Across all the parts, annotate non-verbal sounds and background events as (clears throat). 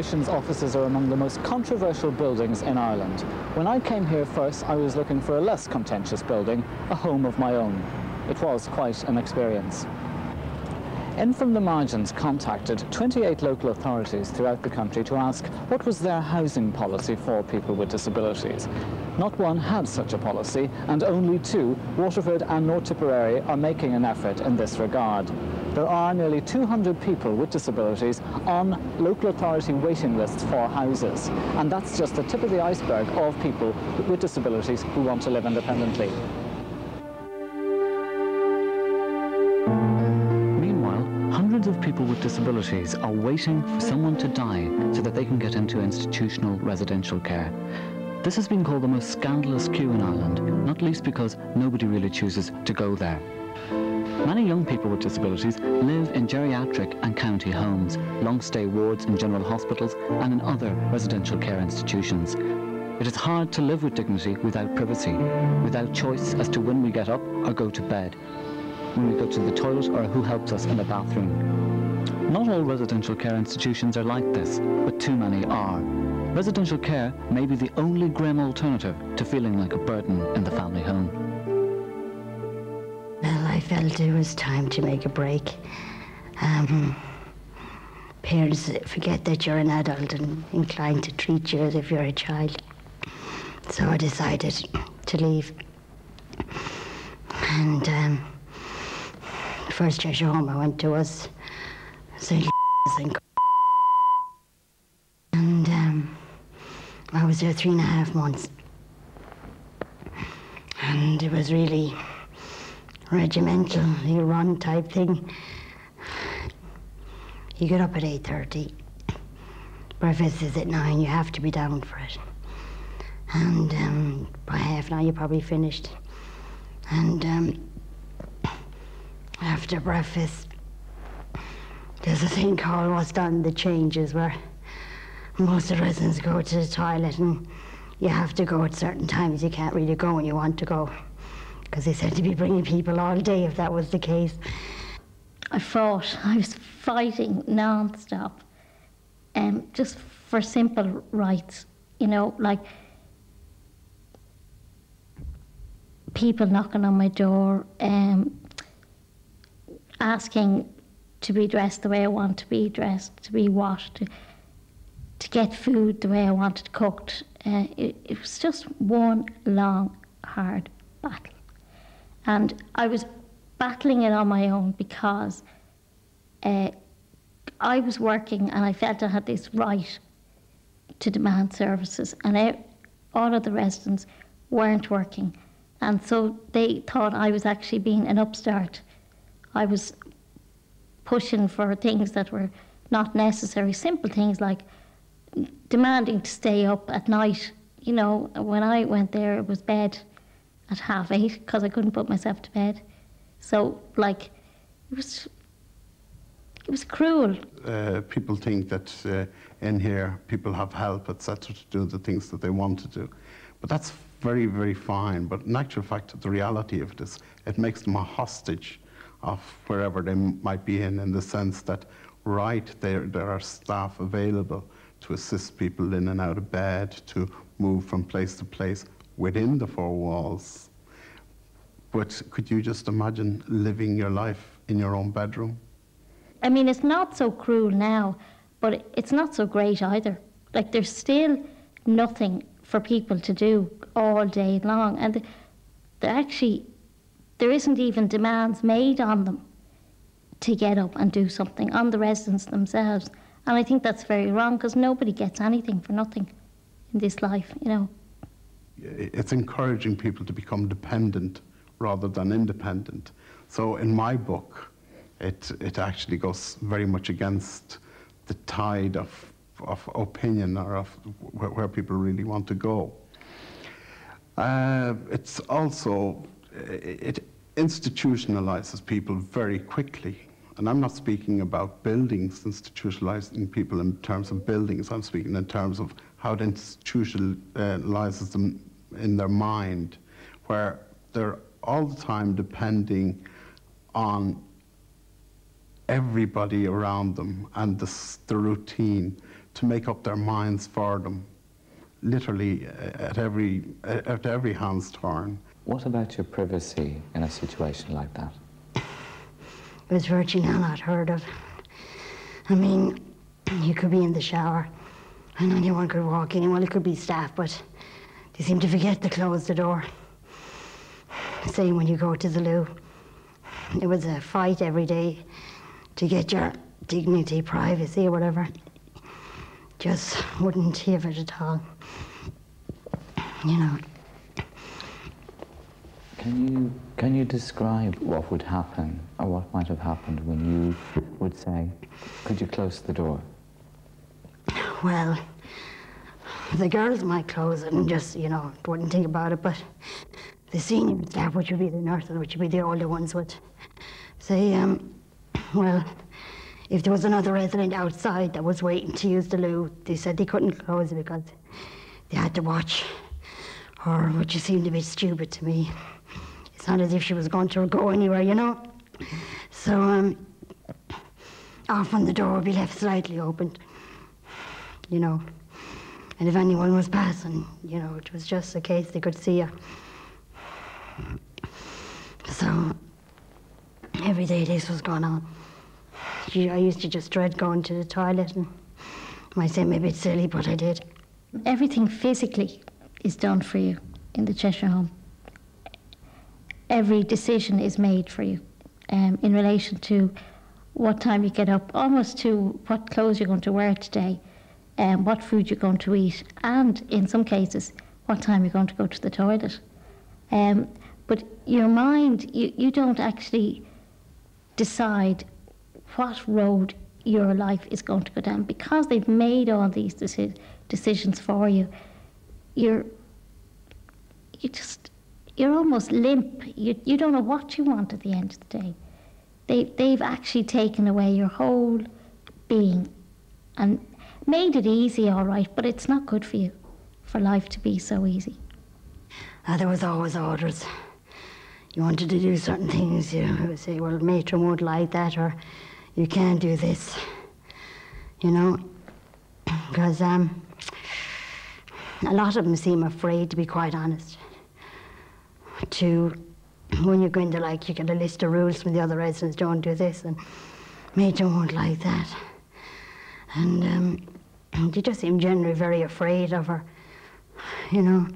Corporation's offices are among the most controversial buildings in Ireland. When I came here first, I was looking for a less contentious building, a home of my own. It was quite an experience. In From the Margins contacted 28 local authorities throughout the country to ask what was their housing policy for people with disabilities. Not one had such a policy, and only two, Waterford and North Tipperary, are making an effort in this regard. There are nearly 200 people with disabilities on local authority waiting lists for houses, and that's just the tip of the iceberg of people with disabilities who want to live independently. People with disabilities are waiting for someone to die so that they can get into institutional residential care. This has been called the most scandalous queue in Ireland, not least because nobody really chooses to go there. Many young people with disabilities live in geriatric and county homes, long-stay wards in general hospitals and in other residential care institutions. It is hard to live with dignity without privacy, without choice as to when we get up or go to bed, when we go to the toilet or who helps us in the bathroom. Not all residential care institutions are like this, but too many are. Residential care may be the only grim alternative to feeling like a burden in the family home. Well, I felt it was time to make a break. Um, parents forget that you're an adult and inclined to treat you as if you're a child. So I decided to leave. And um, first Cheshire home I went to was St. (laughs) (laughs) and um, I was there three and a half months. And it was really regimental, you run type thing. You get up at 8.30. Breakfast is at 9. You have to be down for it. And um, by half hour, you're probably finished. And um, after breakfast, there's a thing called what's done the changes where most of the residents go to the toilet and you have to go at certain times. You can't really go when you want to go because they said to be bringing people all day if that was the case. I fought. I was fighting non-stop, um, just for simple rights. You know, like people knocking on my door, um, asking to be dressed the way I want to be dressed, to be washed, to, to get food the way I wanted cooked. Uh, it, it was just one long, hard battle. And I was battling it on my own because uh, I was working and I felt I had this right to demand services, and I, all of the residents weren't working. And so they thought I was actually being an upstart I was pushing for things that were not necessary, simple things like demanding to stay up at night. You know, when I went there, it was bed at half eight because I couldn't put myself to bed. So, like, it was it was cruel. Uh, people think that uh, in here people have help, etc., to do the things that they want to do, but that's very, very fine. But in actual fact, the reality of it is, it makes them a hostage of wherever they might be in, in the sense that, right, there, there are staff available to assist people in and out of bed, to move from place to place within the four walls. But could you just imagine living your life in your own bedroom? I mean, it's not so cruel now, but it's not so great either. Like, there's still nothing for people to do all day long. And they're actually there isn't even demands made on them to get up and do something on the residents themselves. And I think that's very wrong because nobody gets anything for nothing in this life, you know. It's encouraging people to become dependent rather than independent. So in my book, it, it actually goes very much against the tide of, of opinion or of where, where people really want to go. Uh, it's also it institutionalizes people very quickly. And I'm not speaking about buildings institutionalizing people in terms of buildings. I'm speaking in terms of how it institutionalizes them in their mind, where they're all the time depending on everybody around them and the, the routine to make up their minds for them, literally uh, at every, at every hand's turn. What about your privacy in a situation like that? It was virtually not heard of. I mean, you could be in the shower and anyone could walk in. Well, it could be staff, but they seem to forget to close the door. Same when you go to the loo. It was a fight every day to get your dignity, privacy, or whatever. Just wouldn't have it at all. You know. Can you can you describe what would happen or what might have happened when you would say, "Could you close the door"? Well, the girls might close it and just you know wouldn't think about it, but the senior staff, which would be the nurses, which would be the older ones, would say, um, well, if there was another resident outside that was waiting to use the loo, they said they couldn't close it because they had to watch her, which seemed a bit stupid to me. Not as if she was going to go anywhere, you know. So um, often the door would be left slightly opened, you know. And if anyone was passing, you know, it was just a case they could see you. So every day this was going on. I used to just dread going to the toilet and I might seem a bit silly, but I did. Everything physically is done for you in the Cheshire Home. Every decision is made for you um, in relation to what time you get up, almost to what clothes you're going to wear today, um, what food you're going to eat, and in some cases, what time you're going to go to the toilet. Um, but your mind, you, you don't actually decide what road your life is going to go down because they've made all these deci- decisions for you. You're you just you're almost limp. You you don't know what you want at the end of the day. They they've actually taken away your whole being and made it easy, all right, but it's not good for you for life to be so easy. Uh, there was always orders. You wanted to do certain things, you would say, well, matron won't like that, or you can't do this. You know, (clears throat) because um, a lot of them seem afraid, to be quite honest, to when you're going to like, you get a list of rules from the other residents, don't do this, and matron won't like that. And um, they just seem generally very afraid of her, you know.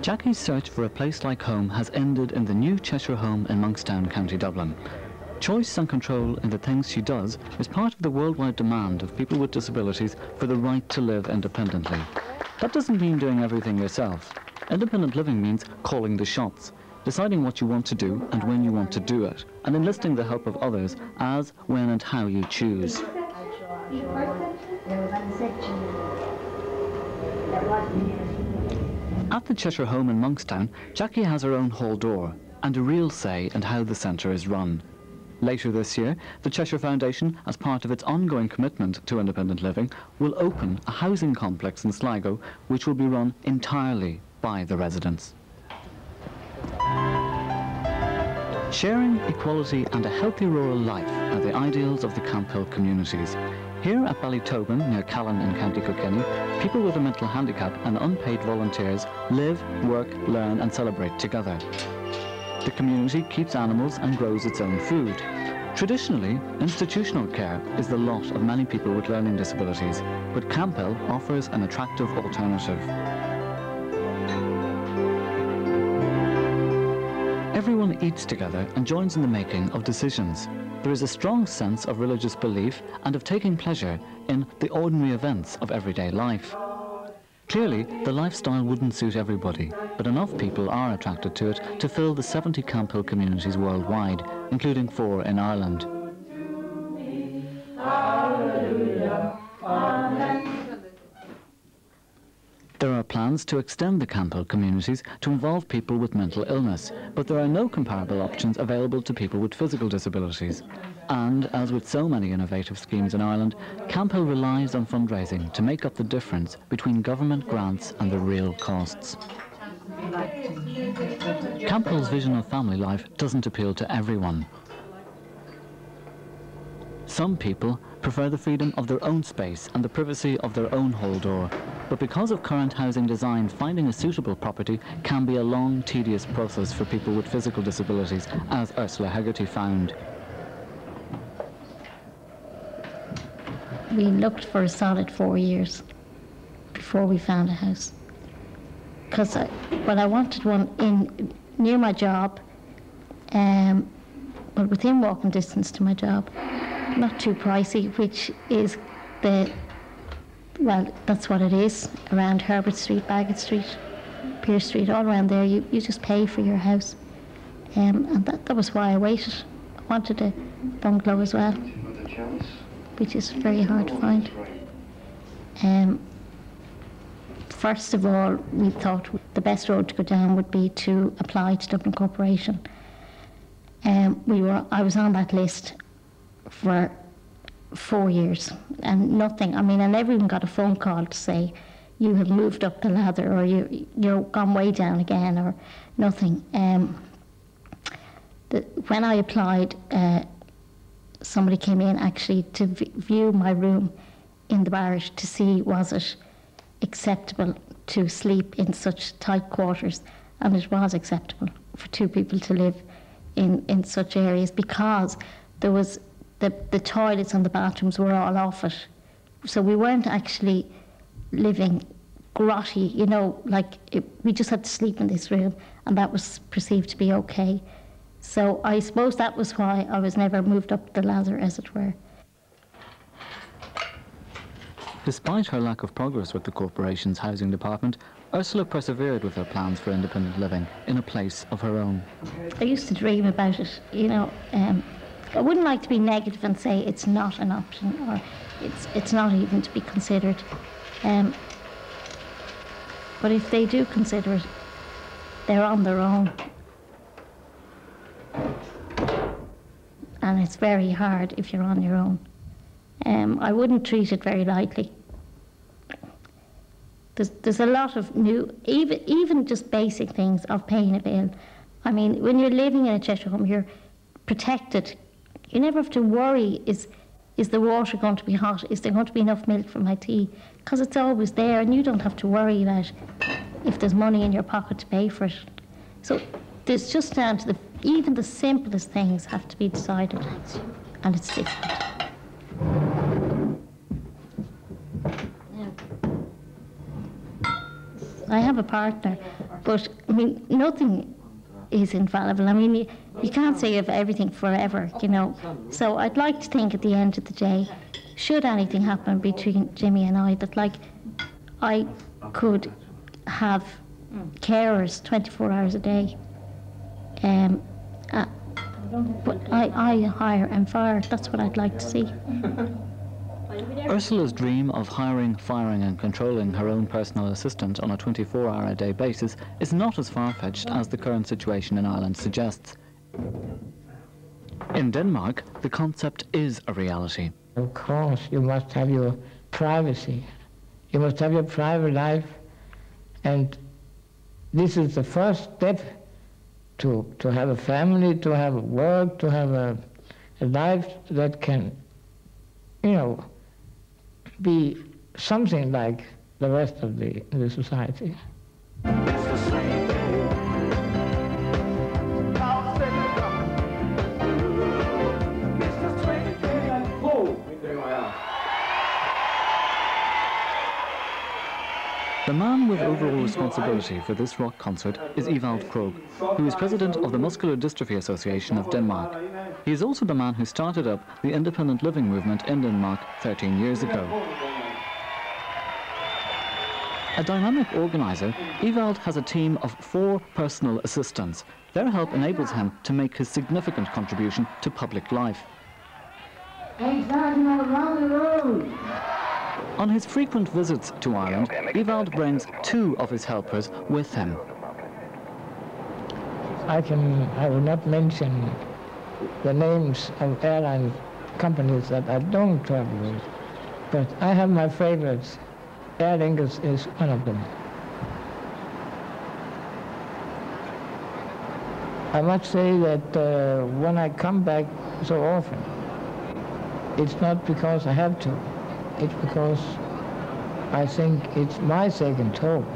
Jackie's search for a place like home has ended in the new Cheshire home in Monkstown, County Dublin. Choice and control in the things she does is part of the worldwide demand of people with disabilities for the right to live independently. That doesn't mean doing everything yourself. Independent living means calling the shots, deciding what you want to do and when you want to do it, and enlisting the help of others as, when and how you choose. At the Cheshire home in Monkstown, Jackie has her own hall door and a real say in how the centre is run. Later this year, the Cheshire Foundation, as part of its ongoing commitment to independent living, will open a housing complex in Sligo which will be run entirely by the residents. Sharing, equality and a healthy rural life are the ideals of the Camphill communities. Here at Ballytobin, near Callan in County Kilkenny, people with a mental handicap and unpaid volunteers live, work, learn and celebrate together. The community keeps animals and grows its own food. Traditionally, institutional care is the lot of many people with learning disabilities, but Camphill offers an attractive alternative. Everyone eats together and joins in the making of decisions. There is a strong sense of religious belief and of taking pleasure in the ordinary events of everyday life. Clearly, the lifestyle wouldn't suit everybody, but enough people are attracted to it to fill the 70 Camphill communities worldwide, including four in Ireland. There are plans to extend the Camphill communities to involve people with mental illness, but there are no comparable options available to people with physical disabilities. And, as with so many innovative schemes in Ireland, Camphill relies on fundraising to make up the difference between government grants and the real costs. Camphill's vision of family life doesn't appeal to everyone. Some people prefer the freedom of their own space and the privacy of their own hall door. But because of current housing design, finding a suitable property can be a long, tedious process for people with physical disabilities, as Ursula Hegarty found. We looked for a solid four years before we found a house. Because I, well, I wanted one in near my job, um, but within walking distance to my job, not too pricey, which is the well, that's what it is around Herbert Street, Bagot Street, Pearse Street, all around there. You, you just pay for your house, um, and that, that was why I waited. I wanted a bungalow as well, which is very hard to find. Um, first of all, we thought the best road to go down would be to apply to Dublin Corporation. Um, we were, I was on that list for four years and nothing. I mean, I never even got a phone call to say you have moved up the ladder or you you're gone way down again or nothing. Um, the, when I applied, uh, somebody came in actually to view my room in the barracks to see was it acceptable to sleep in such tight quarters, and it was acceptable for two people to live in, in such areas because there was the, the toilets and the bathrooms were all off it. So we weren't actually living grotty, you know, like it, we just had to sleep in this room and that was perceived to be okay. So I suppose that was why I was never moved up the ladder, as it were. Despite her lack of progress with the corporation's housing department, Ursula persevered with her plans for independent living in a place of her own. I used to dream about it, you know. Um, I wouldn't like to be negative and say it's not an option or it's it's not even to be considered. Um, but if they do consider it, they're on their own. And it's very hard if you're on your own. Um, I wouldn't treat it very lightly. There's, there's a lot of new, even, even just basic things of paying a bill. I mean, when you're living in a Cheshire home, you're protected you never have to worry is, is the water going to be hot? Is there going to be enough milk for my tea? Because it's always there and you don't have to worry about if there's money in your pocket to pay for it. So there's just down to the, even the simplest things have to be decided and it's difficult. I have a partner, but I mean, nothing is infallible. I mean, you, you can't say of everything forever, you know. So I'd like to think at the end of the day, should anything happen between Jimmy and I, that like I could have carers 24 hours a day. Um, uh, but I, I hire and fire. That's what I'd like to see. Ursula's dream of hiring, firing, and controlling her own personal assistant on a 24 hour a day basis is not as far fetched as the current situation in Ireland suggests. In Denmark, the concept is a reality. Of course, you must have your privacy. You must have your private life. And this is the first step to, to have a family, to have work, to have a, a life that can, you know, be something like the rest of the, the society. With overall responsibility for this rock concert is Evald Krog, who is president of the Muscular Dystrophy Association of Denmark. He is also the man who started up the independent living movement in Denmark 13 years ago. A dynamic organizer, Evald has a team of four personal assistants. Their help enables him to make his significant contribution to public life. On his frequent visits to Ireland, Evald brings two of his helpers with him. I can, I will not mention the names of airline companies that I don't travel with, but I have my favorites. Aer Lingus is one of them. I must say that uh, when I come back so often, it's not because I have to. It's because I think it's my second home.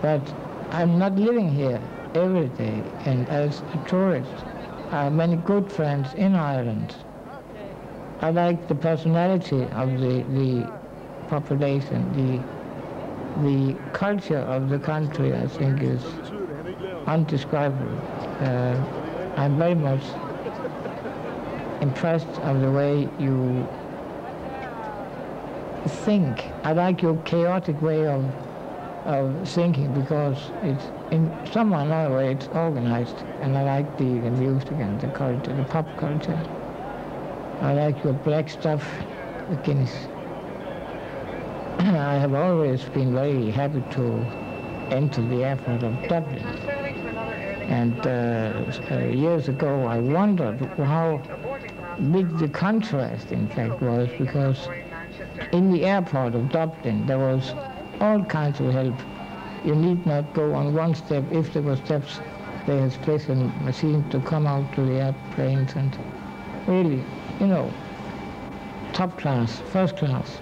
But I'm not living here every day, and as a tourist, I have many good friends in Ireland. I like the personality of the, the population, the, the culture of the country, I think, is undescribable. Uh, I'm very much impressed of the way you think. I like your chaotic way of of thinking because it's in some other way it's organized and I like the, the music and the culture, the pop culture. I like your black stuff, the Guinness. (clears throat) I have always been very happy to enter the airport of Dublin. And uh, uh, years ago I wondered how big the contrast in fact was because in the airport of Dublin there was all kinds of help. You need not go on one step. If there were steps, they had special machines to come out to the airplanes and really, you know, top class, first class.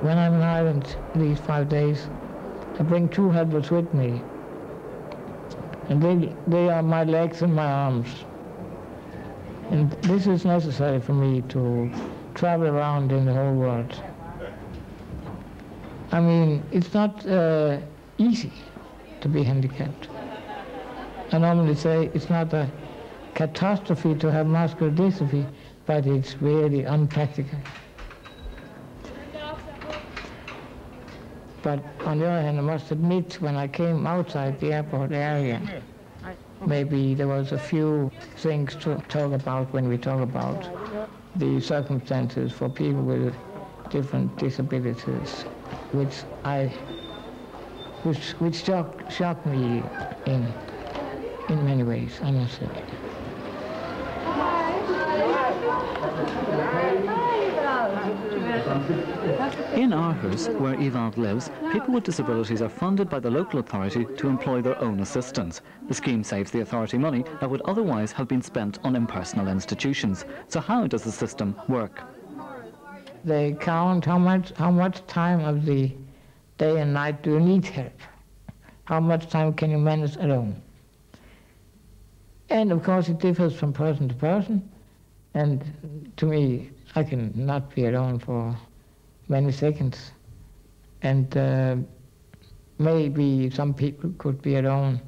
When I'm in Ireland these five days, I bring two helpers with me. And they, they are my legs and my arms. And this is necessary for me to travel around in the whole world. I mean, it's not uh, easy to be handicapped. I normally say it's not a catastrophe to have muscular dystrophy, but it's really unpractical. But on the other hand, I must admit, when I came outside the airport area, maybe there was a few things to talk about when we talk about the circumstances for people with different disabilities which I, which, which shocked, shocked me in, in many ways, I must say. In Aarhus, where Evald lives, people with disabilities are funded by the local authority to employ their own assistants. The scheme saves the authority money that would otherwise have been spent on impersonal institutions. So how does the system work? they count how much, how much time of the day and night do you need help. How much time can you manage alone? And of course it differs from person to person. And to me, I can not be alone for many seconds. And uh, maybe some people could be alone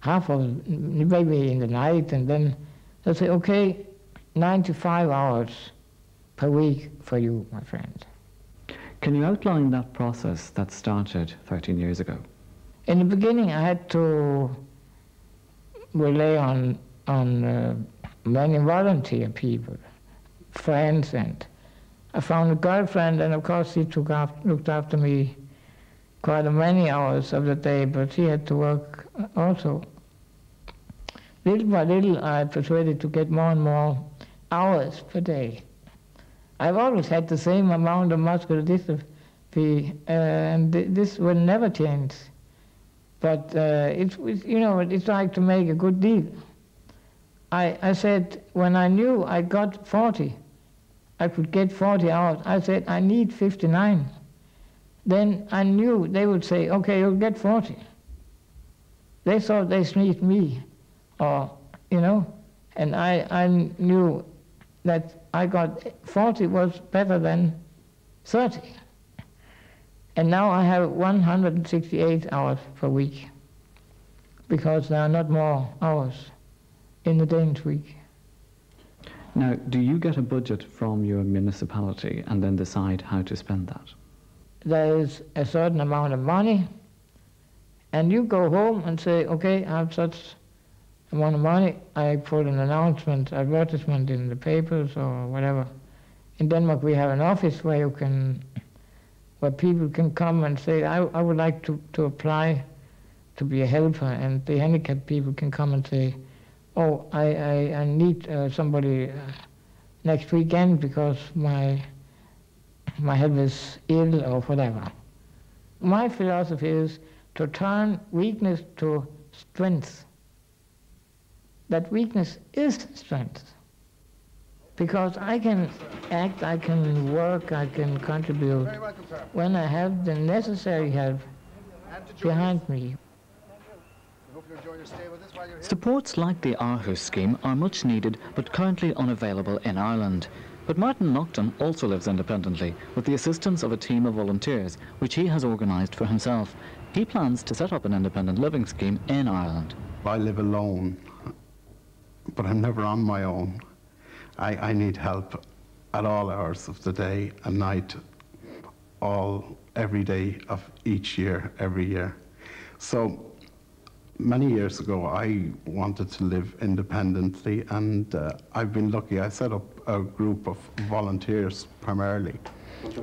half of, maybe in the night, and then they'll say, okay, 95 hours per week for you, my friend. Can you outline that process that started 13 years ago? In the beginning, I had to rely on, on uh, many volunteer people, friends, and I found a girlfriend, and of course, she took after, looked after me quite many hours of the day, but she had to work also. Little by little, I persuaded to get more and more hours per day. I've always had the same amount of muscular dystrophy, uh, and th this will never change. But uh, it's, it's, you know, it's like to make a good deal. I, I said, when I knew I got 40, I could get 40 hours, I said, I need 59. Then I knew they would say, okay, you'll get 40. They thought they sneaked me, or, you know, and I, I knew that I got 40 was better than 30. And now I have 168 hours per week because there are not more hours in the Danish week. Now, do you get a budget from your municipality and then decide how to spend that? There is a certain amount of money, and you go home and say, okay, I have such amount of money, I put an announcement, advertisement in the papers or whatever. In Denmark, we have an office where you can, where people can come and say, I, I would like to, to apply to be a helper, and the handicapped people can come and say, oh, I, I, I need uh, somebody uh, next weekend because my, my health is ill or whatever. My philosophy is to turn weakness to strength that weakness is strength. because I can act, I can work, I can contribute when I have the necessary help behind me. Supports like the Aarhus scheme are much needed but currently unavailable in Ireland. But Martin Naughton also lives independently with the assistance of a team of volunteers, which he has organised for himself. He plans to set up an independent living scheme in Ireland. I live alone, but I'm never on my own. I, I need help at all hours of the day and night, all every day of each year, every year. So many years ago, I wanted to live independently, and uh, I've been lucky. I set up a group of volunteers primarily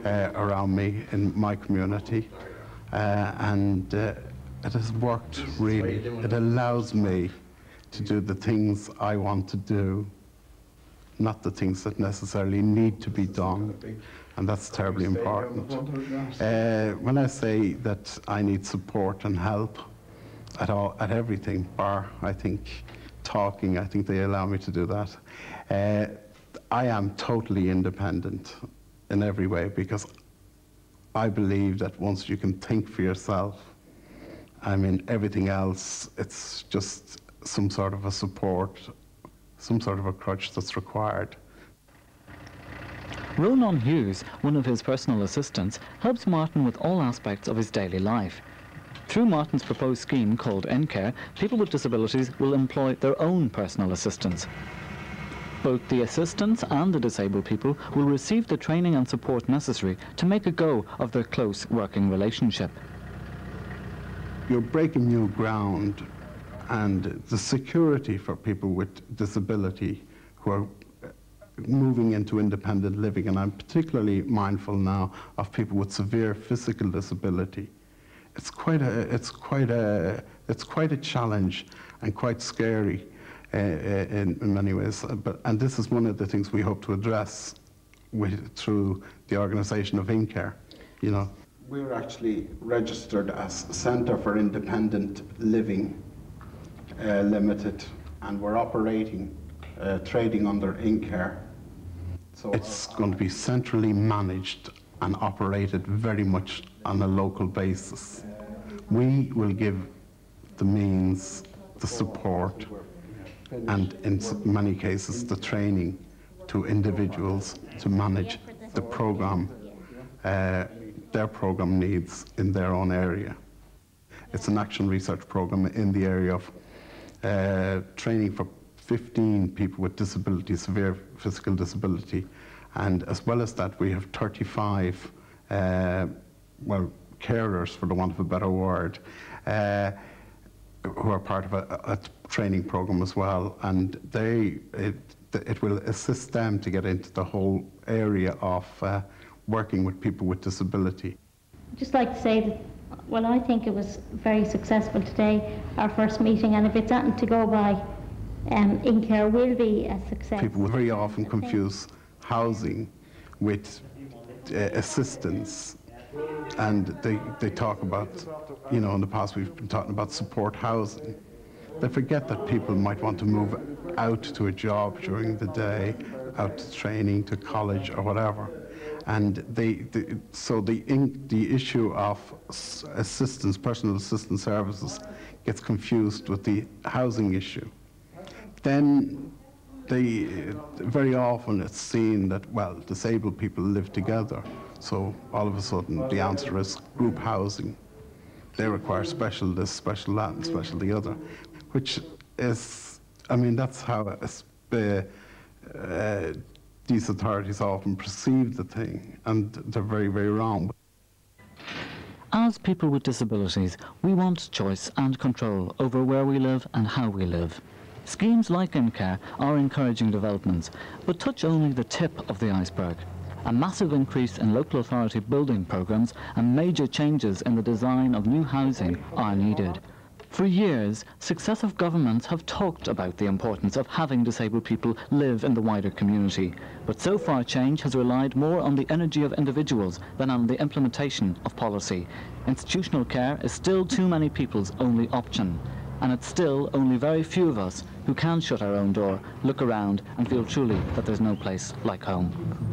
uh, around me in my community, uh, and uh, it has worked really. It allows me to do the things I want to do not the things that necessarily need to be done, and that's terribly important. Uh, when I say that I need support and help at all, at everything, bar, I think, talking, I think they allow me to do that. Uh, I am totally independent in every way because I believe that once you can think for yourself, I mean, everything else, it's just some sort of a support some sort of a crutch that's required. Ronan Hughes, one of his personal assistants, helps Martin with all aspects of his daily life. Through Martin's proposed scheme called InCare, people with disabilities will employ their own personal assistants. Both the assistants and the disabled people will receive the training and support necessary to make a go of their close working relationship. You're breaking new ground and the security for people with disability who are uh, moving into independent living. And I'm particularly mindful now of people with severe physical disability. It's quite a, it's quite a, it's quite a challenge and quite scary uh, uh in, in, many ways. But, and this is one of the things we hope to address with, through the organisation of InCare. You know, we're actually registered as Centre for Independent Living uh, Limited, and we're operating, uh, trading under InCare. So it's going to be centrally managed and operated very much on a local basis. We will give the means, the support, and in many cases the training to individuals to manage the program, uh, their program needs in their own area. It's an action research program in the area of uh, training for 15 people with disability, severe physical disability. And as well as that, we have 35, uh, well, carers, for the want of a better word, uh, who are part of a, a, training program as well. And they, it, it will assist them to get into the whole area of uh, working with people with disability. I'd just like to say that well, I think it was very successful today, our first meeting, and if it's anything to go by, um, InCare will be a success. People very often confuse housing with uh, assistance, and they, they talk about, you know, in the past we've been talking about support housing. They forget that people might want to move out to a job during the day, out to training, to college, or whatever. And they, the, so the, in, the issue of assistance, personal assistance services, gets confused with the housing issue. Then they, very often it's seen that, well, disabled people live together. So all of a sudden the answer is group housing. They require special this, special that, and special the other, which is, I mean, that's how uh, uh, these authorities often perceive the thing, and they're very, very wrong. As people with disabilities, we want choice and control over where we live and how we live. Schemes like InCare are encouraging developments, but touch only the tip of the iceberg. A massive increase in local authority building programmes and major changes in the design of new housing are needed. For years, successive governments have talked about the importance of having disabled people live in the wider community, but so far change has relied more on the energy of individuals than on the implementation of policy. Institutional care is still too many people's only option. And it's still only very few of us who can shut our own door, look around, and feel truly that there's no place like home.